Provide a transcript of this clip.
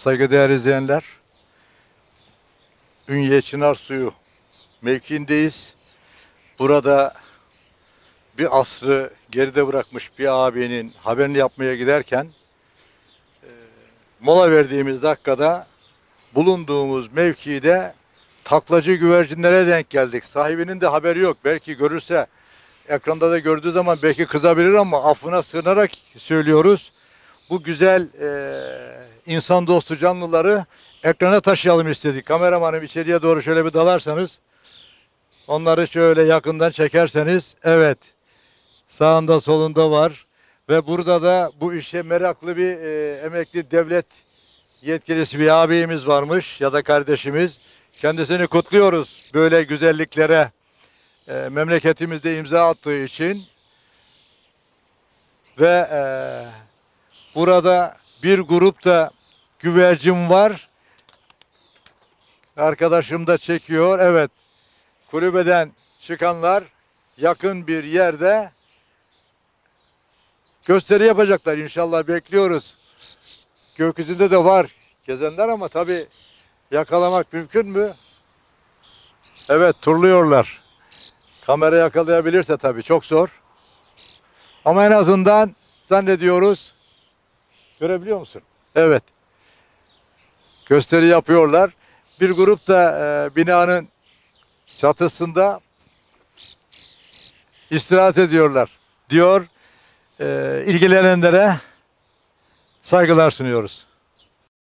Saygıdeğer izleyenler, Ünye Çınar Suyu mevkiindeyiz. Burada bir asrı geride bırakmış bir abinin haberini yapmaya giderken e, mola verdiğimiz dakikada bulunduğumuz mevkide taklacı güvercinlere denk geldik. Sahibinin de haberi yok. Belki görürse ekranda da gördüğü zaman belki kızabilir ama affına sığınarak söylüyoruz. Bu güzel e, insan dostu canlıları ekrana taşıyalım istedik. Kameramanım içeriye doğru şöyle bir dalarsanız onları şöyle yakından çekerseniz evet sağında solunda var ve burada da bu işe meraklı bir e, emekli devlet yetkilisi bir abimiz varmış ya da kardeşimiz. Kendisini kutluyoruz böyle güzelliklere e, memleketimizde imza attığı için ve e, burada bir grupta güvercin var. Arkadaşım da çekiyor. Evet. Kulübeden çıkanlar yakın bir yerde gösteri yapacaklar inşallah bekliyoruz. Gökyüzünde de var gezenler ama tabi yakalamak mümkün mü? Evet turluyorlar. Kamera yakalayabilirse tabii çok zor. Ama en azından zannediyoruz. Görebiliyor musun? Evet. Gösteri yapıyorlar. Bir grup da e, binanın çatısında istirahat ediyorlar. Diyor e, ilgilenenlere saygılar sunuyoruz.